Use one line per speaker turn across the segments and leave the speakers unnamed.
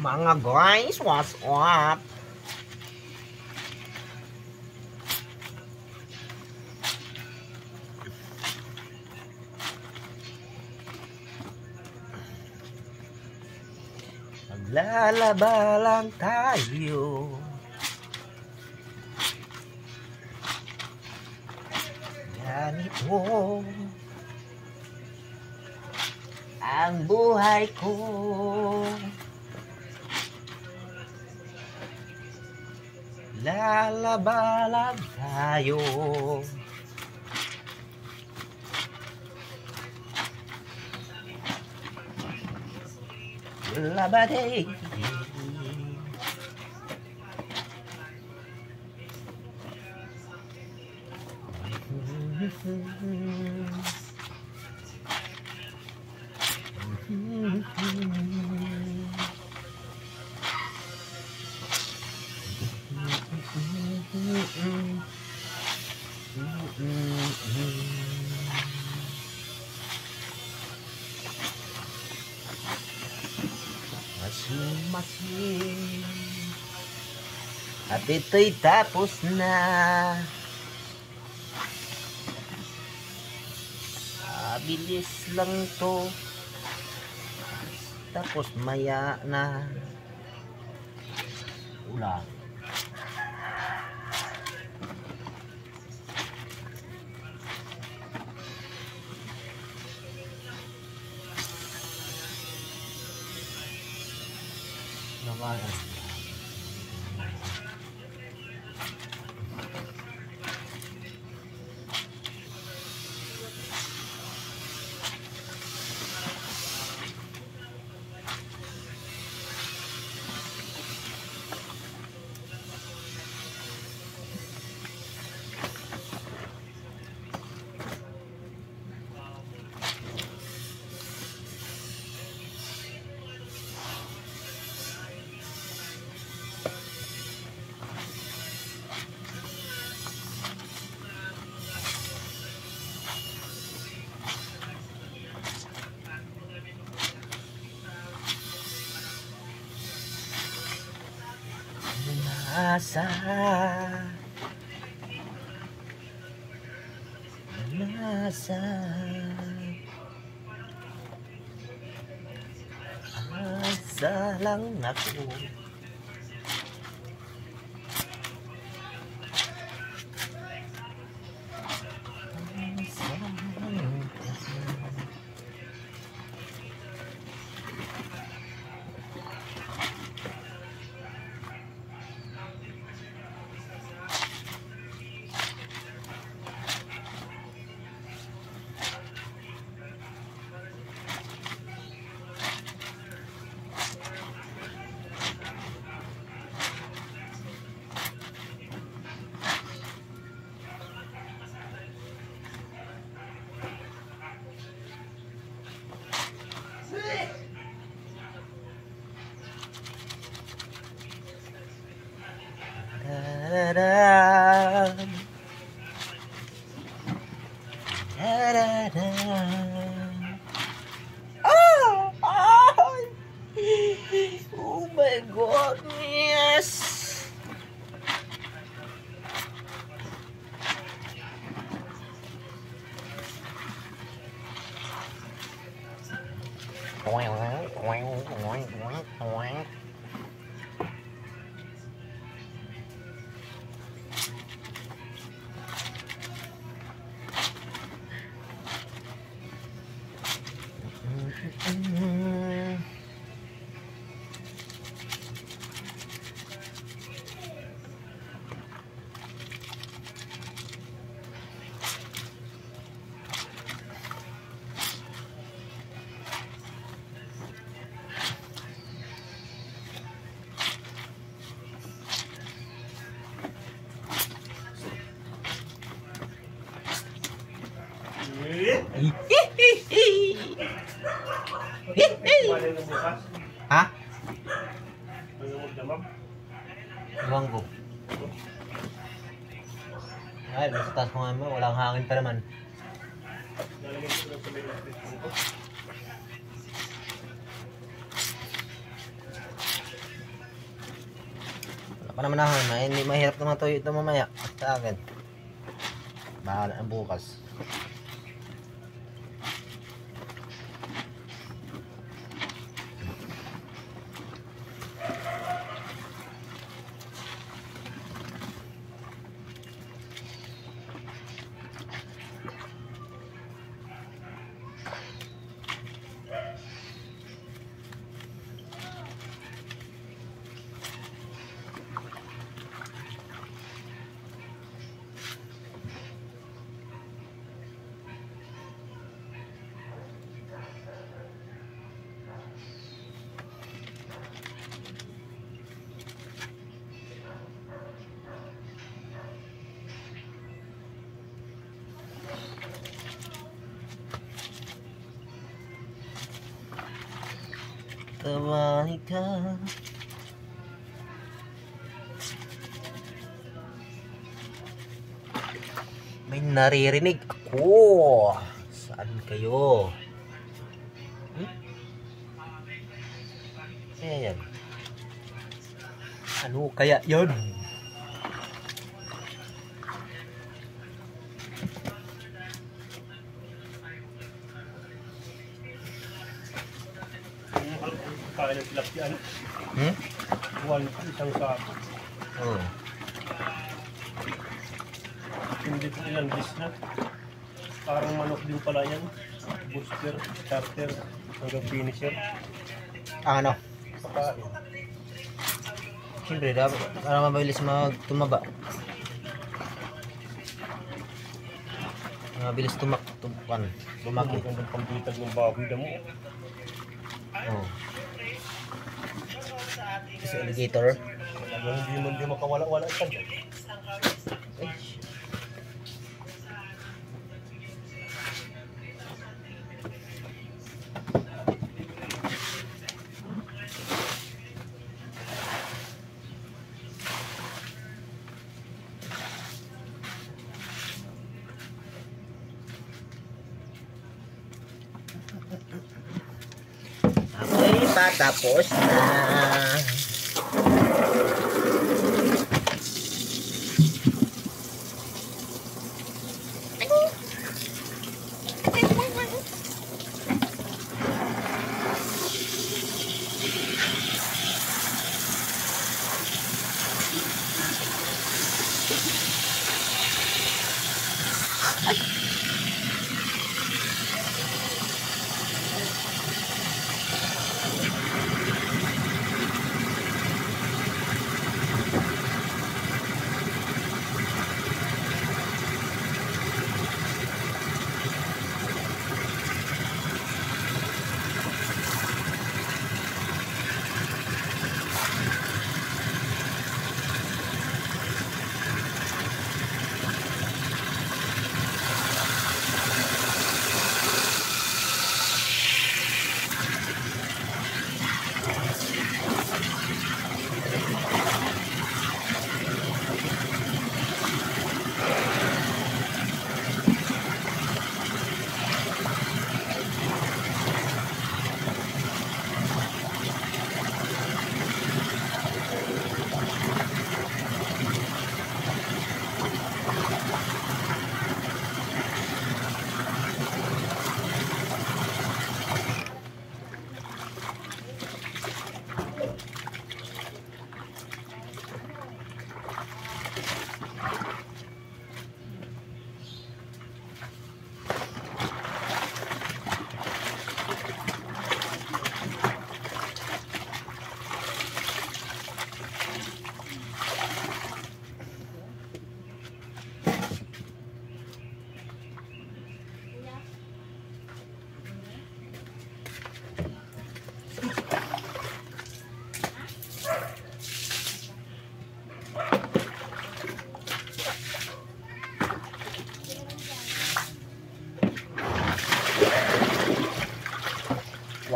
Mga guys, what's up? Maglalaba lang tayo Ganito Ang buhay ko Lalaba lang tayo. Labade At ito'y tapos na. Ah, bilis lang to. Tapos maya na. Ulan Naman. Nasa Nasa Asa lang ako Asa Da-da-da. Da-da-da. Ah! Ay! Oh my goodness!
Kumain na bukas.
Ha?
Manungod na ma'am.
Ewan ko. Ay, nasa taas ko nga mo, walang hangin pa naman.
Lalagyan ko lang sa may electric dito.
panamanahan na, hindi mahirap naman to ito mamaya sa akin. Bahala na bukas. Tawahi ka. May naririnig ako. Saan kayo? Hmm? Kaya yan. Ano kaya yun?
Kain ng tilapia, ano?
Hmm?
One, isang sako.
Oh.
Hindi ko ilang dish na. Parang manok din pala yan. Booster, starter, hanggang finisher.
Ang ano?
Pakain.
Siyempre, dapat para mabilis mag tumaba. Mabilis tumak tumakan, lumaki.
Ang gandang pambitag ng baboy na mo.
Oh. Sa alligator.
Talagang hindi mo hindi makawala-wala ito.
Ay, Ako'y patapos na.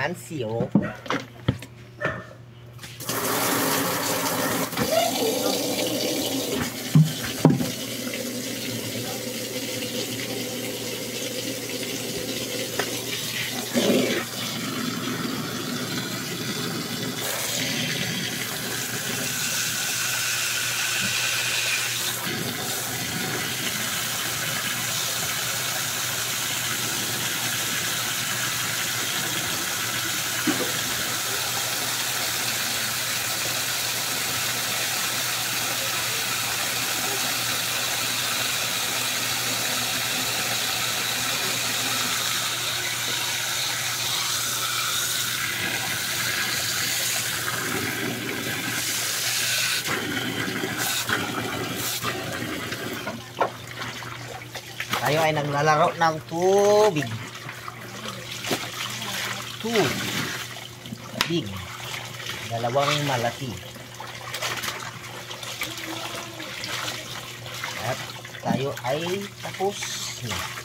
ร้哦 ay naglalaro ng tubig. Tubig. Dalawang malaki. At tayo ay tapos na.